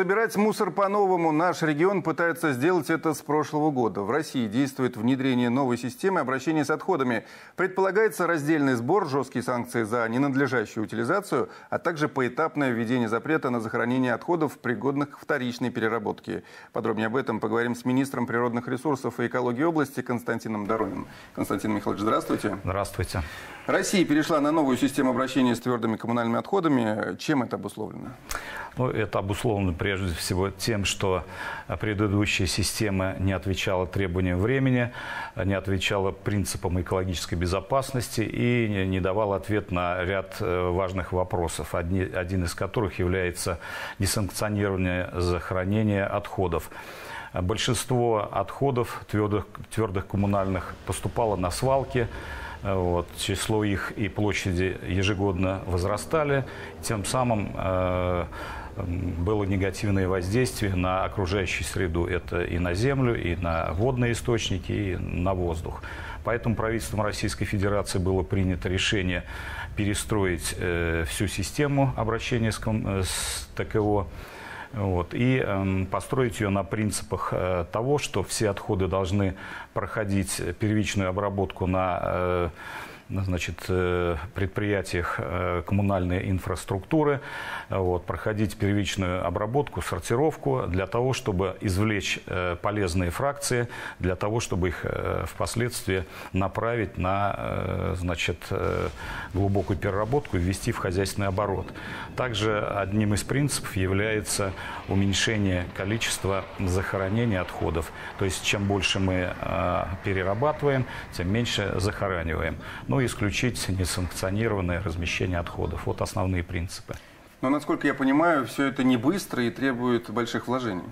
Собирать мусор по-новому наш регион пытается сделать это с прошлого года. В России действует внедрение новой системы обращения с отходами. Предполагается раздельный сбор, жесткие санкции за ненадлежащую утилизацию, а также поэтапное введение запрета на захоронение отходов, пригодных к вторичной переработке. Подробнее об этом поговорим с министром природных ресурсов и экологии области Константином Дорониным. Константин Михайлович, здравствуйте. Здравствуйте. Россия перешла на новую систему обращения с твердыми коммунальными отходами. Чем это обусловлено? Ну, это обусловлено прежде всего тем, что предыдущая система не отвечала требованиям времени, не отвечала принципам экологической безопасности и не давала ответ на ряд э, важных вопросов, один из которых является несанкционирование захоронения отходов. Большинство отходов твердых, твердых коммунальных поступало на свалки, вот, число их и площади ежегодно возрастали, тем самым э, было негативное воздействие на окружающую среду. Это и на землю, и на водные источники, и на воздух. Поэтому правительством Российской Федерации было принято решение перестроить э, всю систему обращения с, э, с ТКО вот, и э, построить ее на принципах э, того, что все отходы должны проходить первичную обработку на э, значит, э, предприятиях э, коммунальной инфраструктуры, вот, проходить первичную обработку, сортировку для того, чтобы извлечь э, полезные фракции, для того, чтобы их впоследствии направить на значит, глубокую переработку и ввести в хозяйственный оборот. Также одним из принципов является уменьшение количества захоронений отходов. То есть чем больше мы перерабатываем, тем меньше захораниваем. Ну исключить несанкционированное размещение отходов. Вот основные принципы. Но, насколько я понимаю, все это не быстро и требует больших вложений.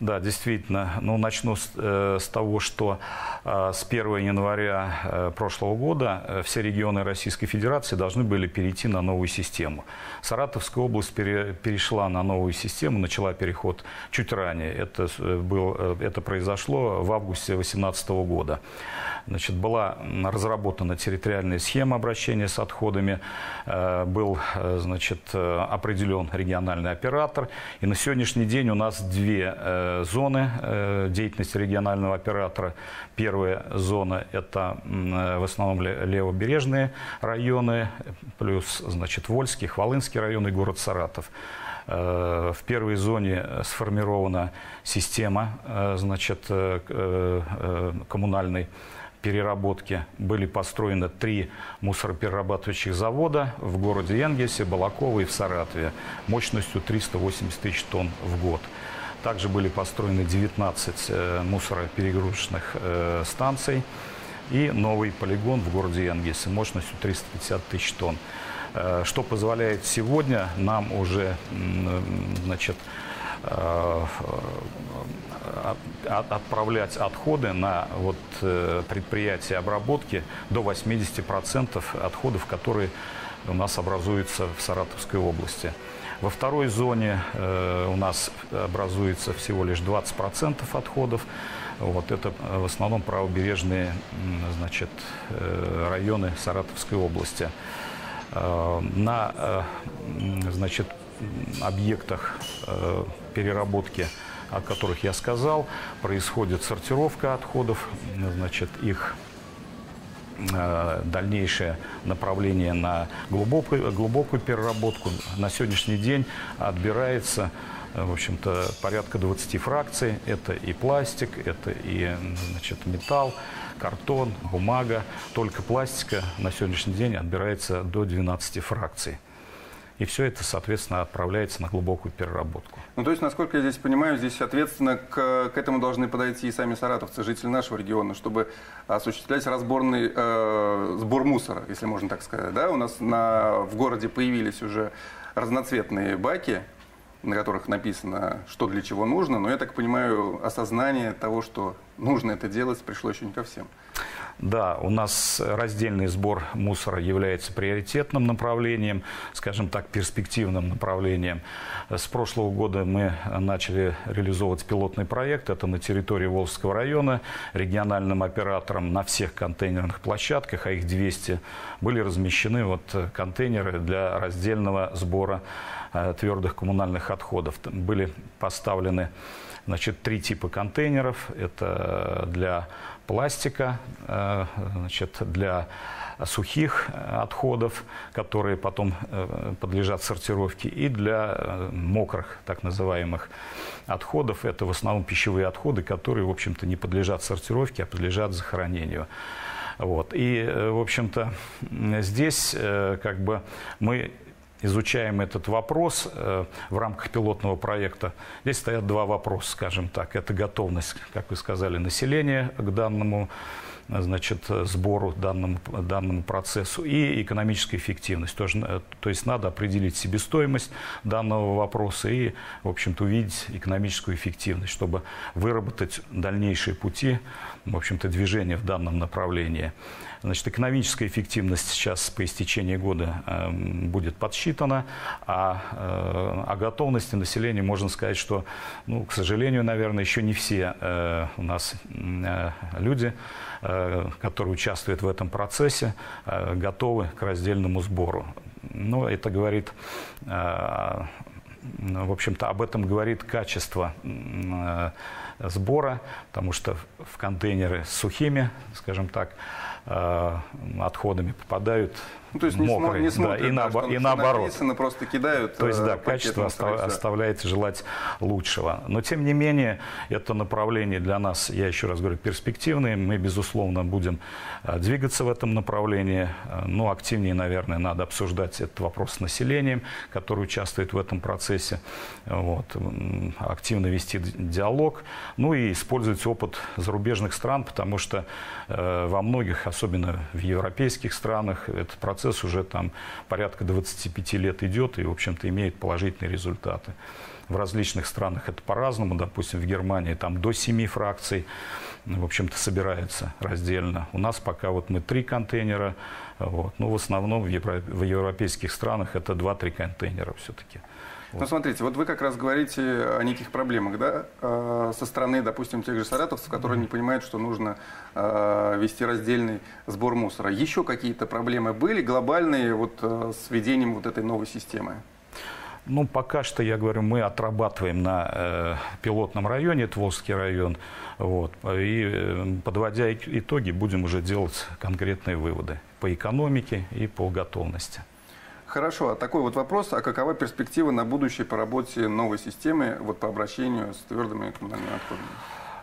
Да, действительно. Ну, начну с, э, с того, что э, с 1 января э, прошлого года э, все регионы Российской Федерации должны были перейти на новую систему. Саратовская область пере, перешла на новую систему, начала переход чуть ранее. Это, э, был, э, это произошло в августе 2018 года. Значит, была разработана территориальная схема обращения с отходами, был значит, определен региональный оператор. И на сегодняшний день у нас две зоны деятельности регионального оператора. Первая зона – это в основном левобережные районы, плюс значит, Вольский, Хвалынский район и город Саратов. В первой зоне сформирована система значит, коммунальной переработки были построены три мусороперерабатывающих завода в городе Энгельсе, Балаково и в Саратове мощностью 380 тысяч тонн в год. Также были построены 19 э, мусороперегрузочных э, станций и новый полигон в городе Энгельсе мощностью 350 тысяч тонн. Э, что позволяет сегодня нам уже значит, отправлять отходы на вот, предприятия обработки до 80% отходов, которые у нас образуются в Саратовской области. Во второй зоне э, у нас образуется всего лишь 20% отходов. Вот это в основном правобережные значит, э, районы Саратовской области. Э, на э, значит, объектах э, переработки о которых я сказал, происходит сортировка отходов, значит, их э, дальнейшее направление на глубокую, глубокую переработку. На сегодняшний день отбирается э, в общем-то, порядка 20 фракций. Это и пластик, это и значит, металл, картон, бумага. Только пластика на сегодняшний день отбирается до 12 фракций. И все это, соответственно, отправляется на глубокую переработку. Ну, то есть, насколько я здесь понимаю, здесь, соответственно, к, к этому должны подойти и сами саратовцы, жители нашего региона, чтобы осуществлять разборный э, сбор мусора, если можно так сказать. Да? У нас на, в городе появились уже разноцветные баки, на которых написано, что для чего нужно, но я так понимаю, осознание того, что нужно это делать, пришло еще не ко всем. Да, у нас раздельный сбор мусора является приоритетным направлением, скажем так, перспективным направлением. С прошлого года мы начали реализовывать пилотный проект. Это на территории Волжского района. Региональным оператором на всех контейнерных площадках, а их 200, были размещены вот контейнеры для раздельного сбора твердых коммунальных отходов. Были поставлены значит, три типа контейнеров. Это для пластика, значит, для сухих отходов, которые потом подлежат сортировке, и для мокрых, так называемых, отходов. Это в основном пищевые отходы, которые, в общем-то, не подлежат сортировке, а подлежат захоронению. Вот. И, э, в общем-то, здесь э, как бы мы изучаем этот вопрос э, в рамках пилотного проекта. Здесь стоят два вопроса, скажем так. Это готовность, как вы сказали, населения к данному значит, сбору данному, данному процессу и экономическая эффективность. Тоже, э, то есть надо определить себестоимость данного вопроса и, в общем-то, увидеть экономическую эффективность, чтобы выработать дальнейшие пути, в общем-то, движения в данном направлении. Значит, экономическая эффективность сейчас по истечении года э, будет подсчитана, а э, о готовности населения можно сказать, что, ну, к сожалению, наверное, еще не все э, у нас э, люди, э, которые участвуют в этом процессе, э, готовы к раздельному сбору. Но это говорит э, в общем-то, об этом говорит качество э, сбора, потому что в контейнеры с сухими, скажем так, э, отходами попадают ну, то есть мокрые. Не, смотрят, да, и, да, на, и наоборот. просто кидают. То есть, да, э, качество остав, оставляет желать лучшего. Но, тем не менее, это направление для нас, я еще раз говорю, перспективное. Мы, безусловно, будем э, двигаться в этом направлении. Но активнее, наверное, надо обсуждать этот вопрос с населением, которое участвует в этом процессе. Вот. Активно вести диалог. Ну и использовать опыт зарубежных стран, потому что э, во многих, особенно в европейских странах, этот процесс уже там порядка 25 лет идет и, в общем-то, имеет положительные результаты. В различных странах это по-разному. Допустим, в Германии там до 7 фракций, в общем-то, собирается раздельно. У нас пока вот мы три контейнера, вот. но в основном в, евро... в европейских странах это 2-3 контейнера все-таки. Вот. Ну, смотрите, вот вы как раз говорите о неких проблемах, да, а, со стороны, допустим, тех же саратовцев, которые не понимают, что нужно а, вести раздельный сбор мусора. Еще какие-то проблемы были глобальные вот а, с введением вот этой новой системы? Ну, пока что, я говорю, мы отрабатываем на э, пилотном районе, это Волжский район, вот, и э, подводя итоги, будем уже делать конкретные выводы по экономике и по готовности. Хорошо, а такой вот вопрос, а какова перспектива на будущее по работе новой системы вот по обращению с твердыми коммунальными отходами?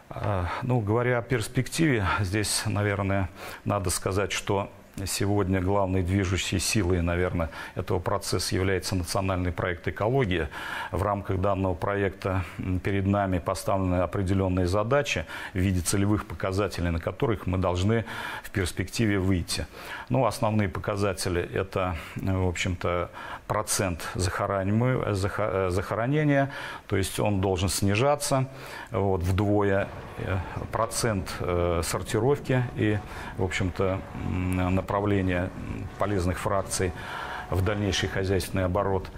А, ну, говоря о перспективе, здесь, наверное, надо сказать, что Сегодня главной движущей силой, наверное, этого процесса является национальный проект «Экология». В рамках данного проекта перед нами поставлены определенные задачи в виде целевых показателей, на которых мы должны в перспективе выйти. Ну, основные показатели – это, в общем-то, процент захоронения, то есть он должен снижаться вот, вдвое, э, процент э, сортировки и, в общем-то, направления полезных фракций в дальнейший хозяйственный оборот.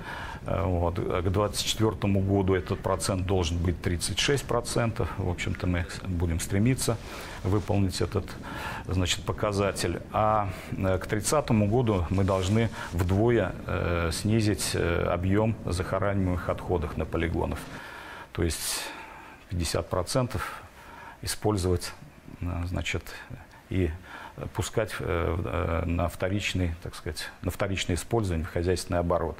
Э, вот. К 2024 году этот процент должен быть 36%. В общем-то, мы будем стремиться выполнить этот значит, показатель. А э, к 30 году мы должны вдвое э, снизить э, объем захораниваемых отходов на полигонов. То есть 50% использовать значит, и пускать э, э, на вторичный, так сказать, на вторичное использование в хозяйственный оборот.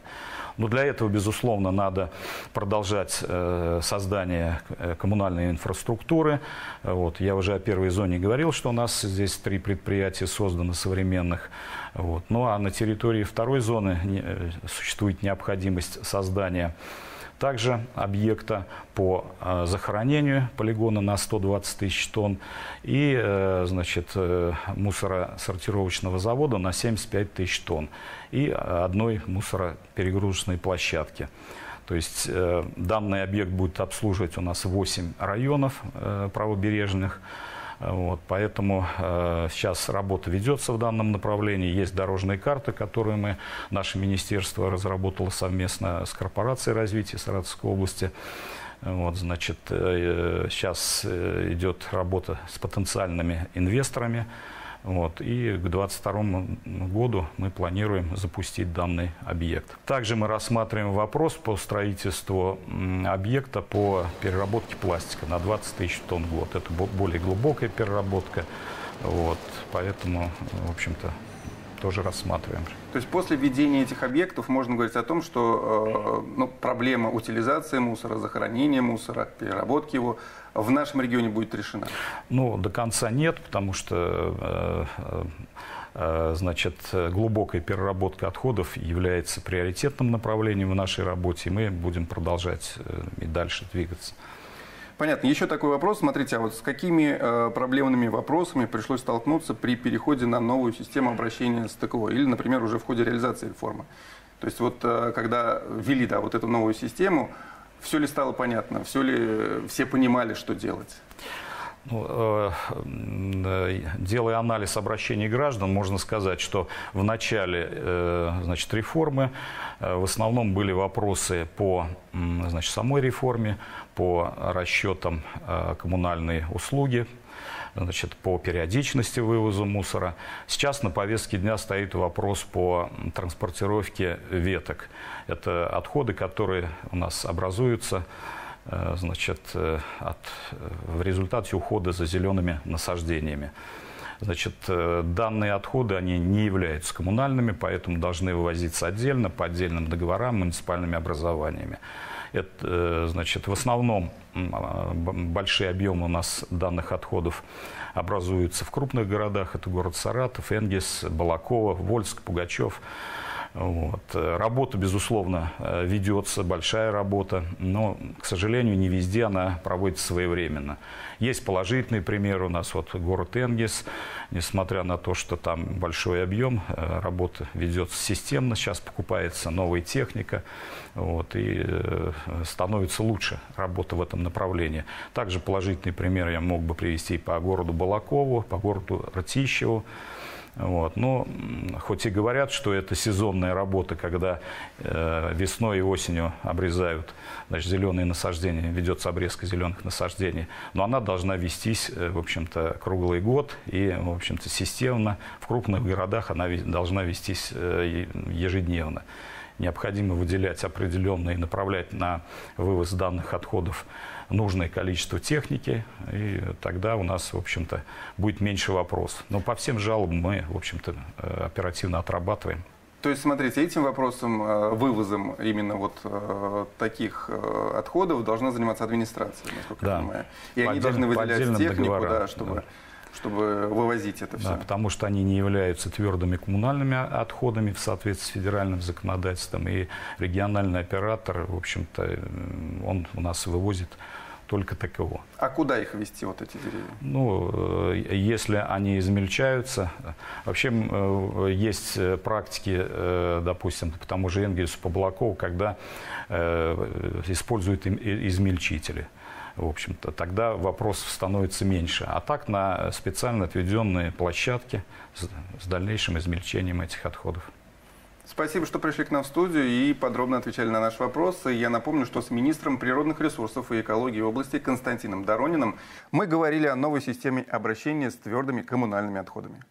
Но для этого, безусловно, надо продолжать э, создание коммунальной инфраструктуры. Вот. Я уже о первой зоне говорил, что у нас здесь три предприятия созданы современных. Вот. Ну а на территории второй зоны существует необходимость создания также объекта по э, захоронению полигона на 120 тысяч тонн и э, значит, э, мусоросортировочного завода на 75 тысяч тонн и одной мусороперегрузочной площадки. То есть данный объект будет обслуживать у нас 8 районов правобережных. Вот, поэтому э, сейчас работа ведется в данном направлении. Есть дорожные карты, которые мы, наше министерство разработало совместно с корпорацией развития Саратовской области. Вот, значит, э, сейчас э, идет работа с потенциальными инвесторами Вот, и к 2022 году мы планируем запустить данный объект. Также мы рассматриваем вопрос по строительству объекта по переработке пластика на 20 тысяч тонн в год. Это более глубокая переработка. Вот, поэтому, в общем-то, тоже рассматриваем. То есть после введения этих объектов можно говорить о том, что э, ну, проблема утилизации мусора, захоронения мусора, переработки его в нашем регионе будет решена? Ну, до конца нет, потому что э, э, значит, глубокая переработка отходов является приоритетным направлением в нашей работе, и мы будем продолжать и дальше двигаться. Понятно. Еще такой вопрос. Смотрите, а вот с какими э, проблемными вопросами пришлось столкнуться при переходе на новую систему обращения с ТКО? Или, например, уже в ходе реализации реформы? То есть вот э, когда ввели да, вот эту новую систему, все ли стало понятно? Все ли все понимали, что делать? Ну, э, э, делая анализ обращений граждан, можно сказать, что в начале э, значит, реформы в основном были вопросы по значит, самой реформе, по расчетам коммунальной услуги, значит, по периодичности вывоза мусора. Сейчас на повестке дня стоит вопрос по транспортировке веток. Это отходы, которые у нас образуются значит, э, от, э, в результате ухода за зелеными насаждениями. Значит, данные отходы, они не являются коммунальными, поэтому должны вывозиться отдельно, по отдельным договорам, муниципальными образованиями. Это, значит, в основном большие объемы у нас данных отходов образуются в крупных городах. Это город Саратов, Энгис, Балакова, Вольск, Пугачев. Вот. Работа, безусловно, э, ведется, большая работа, но, к сожалению, не везде она проводится своевременно. Есть положительный пример у нас, вот город Энгис, несмотря на то, что там большой объем, э, работа ведется системно, сейчас покупается новая техника, вот, и э, становится лучше работа в этом направлении. Также положительный пример я мог бы привести по городу Балакову, по городу Ратищеву, вот. Но хоть и говорят, что это сезонная работа, когда э, весной и осенью обрезают значит, зеленые насаждения, ведется обрезка зеленых насаждений, но она должна вестись, э, в общем-то, круглый год и, в общем-то, системно. В крупных городах она должна вестись э, ежедневно необходимо выделять определенные и направлять на вывоз данных отходов нужное количество техники, и тогда у нас, в общем-то, будет меньше вопросов. Но по всем жалобам мы, в общем-то, э, оперативно отрабатываем. То есть, смотрите, этим вопросом, э, вывозом именно вот э, таких отходов должна заниматься администрация, насколько да. я понимаю. И по они должны выделять технику, да, чтобы... Да чтобы вывозить это все. Да, потому что они не являются твердыми коммунальными отходами в соответствии с федеральным законодательством. И региональный оператор, в общем-то, он у нас вывозит только ТКО. А куда их вести, вот эти деревья? Ну, э, если они измельчаются, вообще э, есть практики, э, допустим, по тому же Энгельсу, по когда используют измельчители в общем-то, тогда вопросов становится меньше. А так на специально отведенные площадки с, с дальнейшим измельчением этих отходов. Спасибо, что пришли к нам в студию и подробно отвечали на наши вопросы. Я напомню, что с министром природных ресурсов и экологии области Константином Дорониным мы говорили о новой системе обращения с твердыми коммунальными отходами.